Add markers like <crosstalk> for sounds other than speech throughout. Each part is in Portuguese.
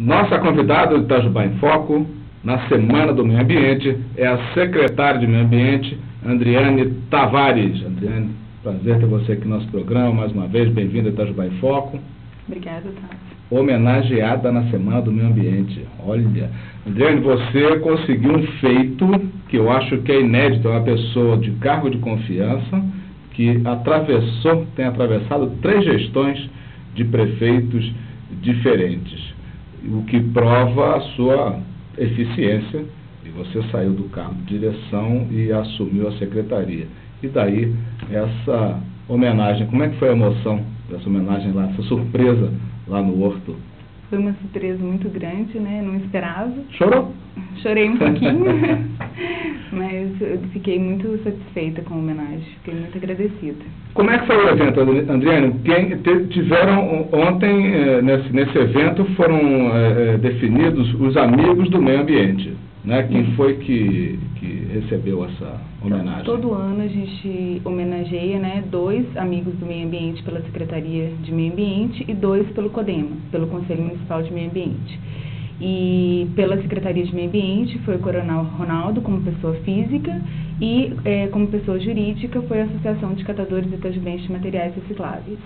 Nossa convidada do Itajubá em Foco, na Semana do Meio Ambiente, é a secretária de Meio Ambiente, Andriane Tavares. Andriane, prazer ter você aqui no nosso programa, mais uma vez, bem-vinda a Itajubá em Foco. Obrigada, Tati. Homenageada na Semana do Meio Ambiente. Olha, Andriane, você conseguiu um feito que eu acho que é inédito, é uma pessoa de cargo de confiança que atravessou, tem atravessado três gestões de prefeitos diferentes o que prova a sua eficiência. E você saiu do cargo de direção e assumiu a secretaria. E daí essa homenagem, como é que foi a emoção dessa homenagem lá, essa surpresa lá no Horto? Foi uma surpresa muito grande, né? Não esperava. Chorou? Chorei um pouquinho, <laughs> mas eu fiquei muito satisfeita com a homenagem, fiquei muito agradecida. Como é que foi o evento, Adriano? Quem tiveram ontem, eh, nesse, nesse evento, foram é, definidos os amigos do meio ambiente. Né? Quem foi que, que recebeu essa homenagem? Todo ano a gente homenageia né, dois amigos do meio ambiente pela Secretaria de Meio Ambiente e dois pelo CODEMA, pelo Conselho Municipal de Meio Ambiente. E pela Secretaria de Meio Ambiente foi o Coronel Ronaldo como pessoa física e é, como pessoa jurídica foi a Associação de Catadores e Itajubenses de Materiais Recicláveis.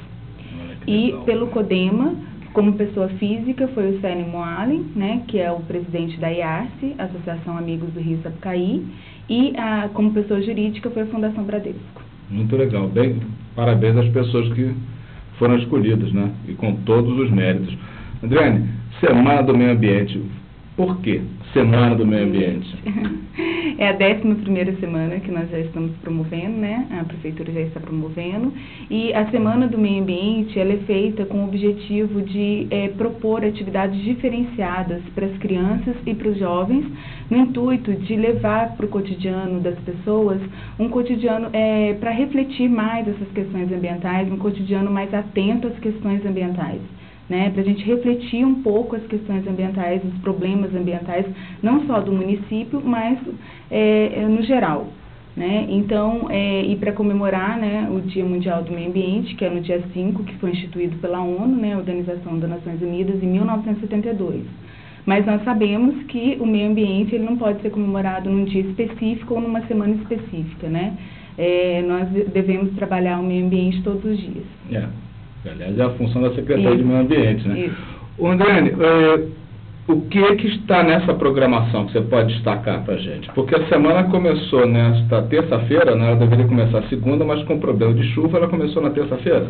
E pelo CODEMA como pessoa física foi o Sênio Moalen, né, que é o presidente da IARCE, Associação Amigos do Rio Sapucaí, e a, como pessoa jurídica foi a Fundação Bradesco. Muito legal. Bem, parabéns às pessoas que foram escolhidas, né, e com todos os méritos. Adriane, Semana do Meio Ambiente. Por quê Semana do Meio Ambiente? <laughs> É a décima primeira semana que nós já estamos promovendo, né? A Prefeitura já está promovendo. E a Semana do Meio Ambiente, ela é feita com o objetivo de é, propor atividades diferenciadas para as crianças e para os jovens, no intuito de levar para o cotidiano das pessoas um cotidiano é, para refletir mais essas questões ambientais, um cotidiano mais atento às questões ambientais né, para a gente refletir um pouco as questões ambientais, os problemas ambientais, não só do município, mas é, é no geral. Né? Então, é, e para comemorar né, o Dia Mundial do Meio Ambiente, que é no dia 5, que foi instituído pela ONU, né, Organização das Nações Unidas, em 1972. Mas nós sabemos que o meio ambiente ele não pode ser comemorado num dia específico ou numa semana específica, né? É, nós devemos trabalhar o meio ambiente todos os dias. Yeah. É. Aliás, é a função da Secretaria Isso. de Meio Ambiente, né? Isso. É, o que é que está nessa programação que você pode destacar para a gente? Porque a semana começou nesta terça-feira, né? Ela deveria começar segunda, mas com problema de chuva, ela começou na terça-feira?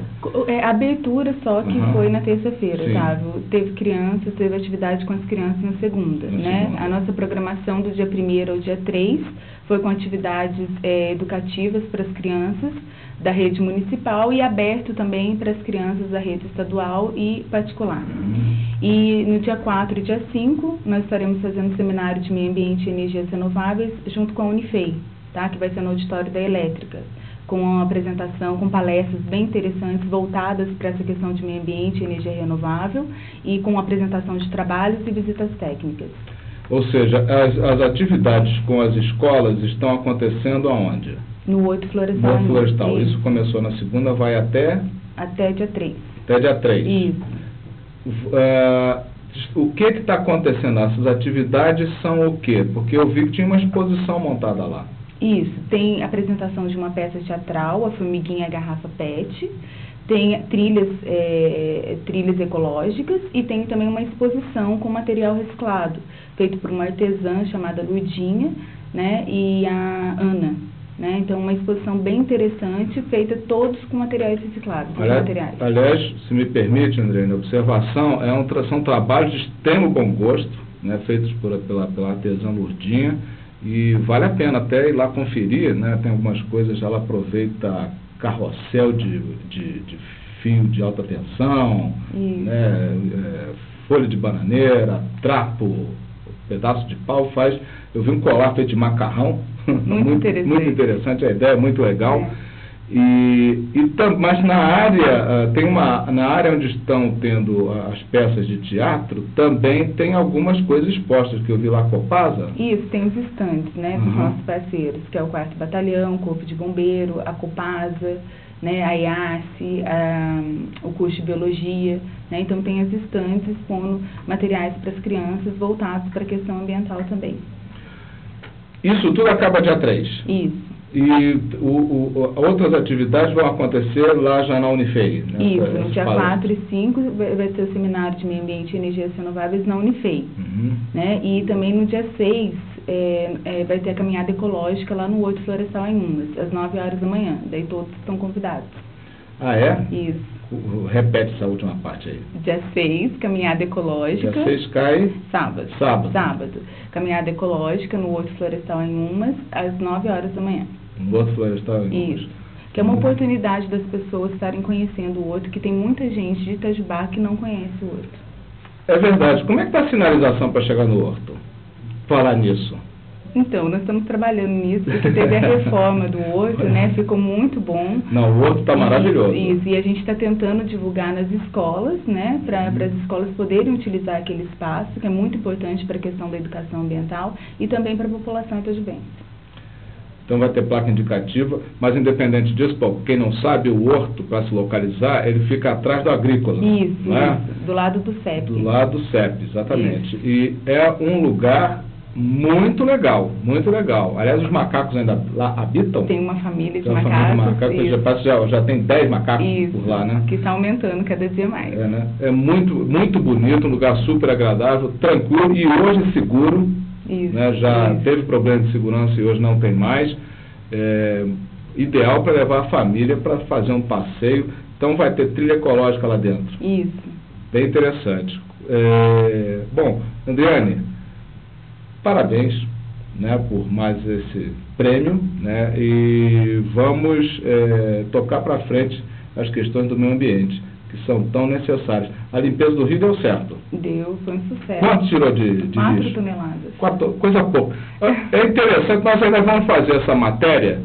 É, a abertura só que uhum. foi na terça-feira, tá? Teve crianças, teve atividade com as crianças na segunda, na né? Segunda. A nossa programação do dia 1 ao dia 3 foi com atividades é, educativas para as crianças da rede municipal e aberto também para as crianças da rede estadual e particular. Uhum. E no dia 4 e dia 5, nós estaremos fazendo um seminário de meio ambiente e energias renováveis junto com a Unifei, tá? que vai ser no auditório da Elétrica, com uma apresentação, com palestras bem interessantes voltadas para essa questão de meio ambiente e energia renovável e com apresentação de trabalhos e visitas técnicas. Ou seja, as, as atividades com as escolas estão acontecendo aonde? No Horto Florestal. No Florestal. Isso começou na segunda, vai até? Até dia 3. Até dia 3. Isso. Uh, o que está acontecendo? Essas atividades são o quê? Porque eu vi que tinha uma exposição montada lá. Isso, tem apresentação de uma peça teatral, a Formiguinha Garrafa Pet, tem trilhas, é, trilhas ecológicas e tem também uma exposição com material reciclado, feito por uma artesã chamada Ludinha né, e a Ana. Né? Então, uma exposição bem interessante, feita todos com materiais reciclados. Aliás, materiais. aliás se me permite, André, a observação, é um, são trabalhos de extremo bom gosto, né, feitos por, pela, pela artesã Lourdinha, e vale a pena até ir lá conferir, né, tem algumas coisas, ela aproveita carrossel de, de, de fio de alta tensão, né, é, folha de bananeira, trapo, pedaço de pau, faz. Eu vi um colar feito de macarrão, <laughs> muito, muito, interessante. muito interessante a ideia, é muito legal. É. E, e mas na área, uh, tem uma, na área onde estão tendo as peças de teatro, também tem algumas coisas expostas, que eu vi lá a Copasa. Isso, tem os estantes, né, dos uhum. nossos parceiros, que é o Quarto Batalhão, o Corpo de Bombeiro, a Copasa, né, a IASE, a, o curso de Biologia. Né? Então tem as estantes expondo materiais para as crianças voltados para a questão ambiental também. Isso tudo acaba dia 3? Isso. E o, o, outras atividades vão acontecer lá já na Unifei? Né? Isso, no dia 4 e 5 vai ter o seminário de meio ambiente e energias renováveis na Unifei. Uhum. Né? E também no dia 6 é, é, vai ter a caminhada ecológica lá no Horto Florestal em Umas, às 9 horas da manhã. Daí todos estão convidados. Ah, é? Isso. Repete essa última parte aí. Dia 6, caminhada ecológica. Dia 6 cai? Sábado. Sábado. Sábado. Caminhada ecológica no Horto Florestal em Umas, às 9 horas da manhã. Florestal em Umas. Isso. Que é uma oportunidade das pessoas estarem conhecendo o Horto, que tem muita gente de Itajubá que não conhece o Horto. É verdade. Como é que está a sinalização para chegar no Horto? Falar nisso. Então, nós estamos trabalhando nisso, porque teve a reforma do Horto, né? Ficou muito bom. Não, o Horto está maravilhoso. Isso, e a gente está tentando divulgar nas escolas, né? Para as escolas poderem utilizar aquele espaço, que é muito importante para a questão da educação ambiental e também para a população itajubense. Então vai ter placa indicativa, mas independente disso, pô, quem não sabe, o horto, para se localizar, ele fica atrás do agrícola. Isso, né? isso, do lado do CEP. Do lado do CEP, exatamente. Isso. E é um lugar muito legal, muito legal. Aliás, os macacos ainda lá habitam? Tem uma família de macacos. Família de macacos já, já, já tem 10 macacos isso, por lá, né? Que está aumentando cada dia mais. É, né? é muito, muito bonito, um lugar super agradável, tranquilo e hoje seguro. Isso, né? Já isso. teve problema de segurança e hoje não tem mais. É, ideal para levar a família para fazer um passeio. Então vai ter trilha ecológica lá dentro. Isso. Bem interessante. É, bom, Andriane, parabéns né, por mais esse prêmio né, e vamos é, tocar para frente as questões do meio ambiente, que são tão necessárias. A limpeza do rio deu certo? Deu, foi um sucesso. Quanto tirou de, de Quatro lixo? toneladas. Quatro, coisa pouca. É interessante, nós ainda vamos fazer essa matéria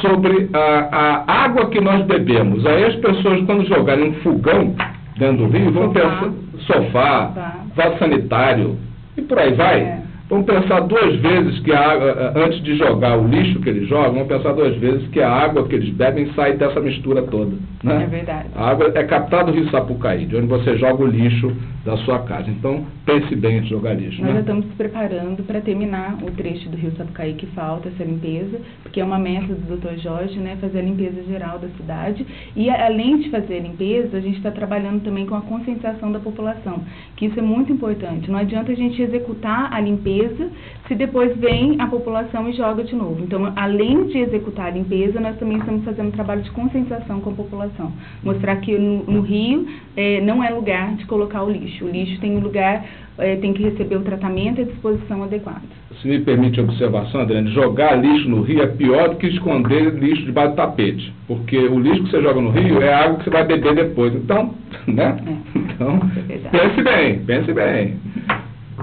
sobre a, a água que nós bebemos. Aí as pessoas, quando jogarem um fogão dentro do rio, vão sofá. pensar sofá, Sofá. vaso sanitário e por aí vai. É. Vamos pensar duas vezes que a água, eh, antes de jogar o lixo que eles jogam, vamos pensar duas vezes que a água que eles bebem sai dessa mistura toda. Né? É verdade. A água é captada do rio Sapucaí, de onde você joga o lixo da sua casa. Então, pense bem antes de jogar lixo. Nós né? já estamos nos preparando para terminar o trecho do Rio Sapucaí que falta, essa limpeza, porque é uma meta do Dr. Jorge, né, fazer a limpeza geral da cidade. E além de fazer a limpeza, a gente está trabalhando também com a conscientização da população, que isso é muito importante. Não adianta a gente executar a limpeza se depois vem a população e joga de novo. Então, além de executar a limpeza, nós também estamos fazendo um trabalho de conscientização com a população. Mostrar que no, no Rio é, não é lugar de colocar o lixo. O lixo tem um lugar, é, tem que receber o tratamento e a disposição adequada. Se me permite a observação, Adriane, jogar lixo no rio é pior do que esconder lixo debaixo do tapete. Porque o lixo que você joga no rio é água que você vai beber depois. Então, <laughs> né? É, então, é pense bem, pense bem.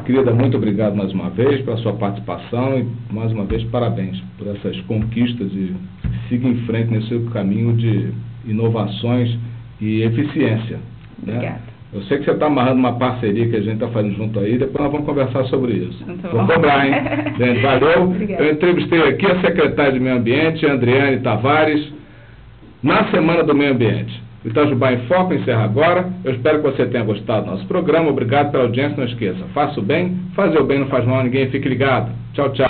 Querida, muito obrigado mais uma vez pela sua participação e mais uma vez parabéns por essas conquistas e siga em frente nesse seu caminho de inovações e eficiência. Obrigada. Né? Eu sei que você está amarrando uma parceria que a gente está fazendo junto aí, depois nós vamos conversar sobre isso. Então, Vou cobrar, hein? <laughs> Gente, valeu. Obrigada. Eu entrevistei aqui a secretária de Meio Ambiente, Andriane Tavares, na Semana do Meio Ambiente. O Itajubá em Foco encerra agora. Eu espero que você tenha gostado do nosso programa. Obrigado pela audiência. Não esqueça, faça o bem, fazer o bem não faz mal a ninguém. Fique ligado. Tchau, tchau.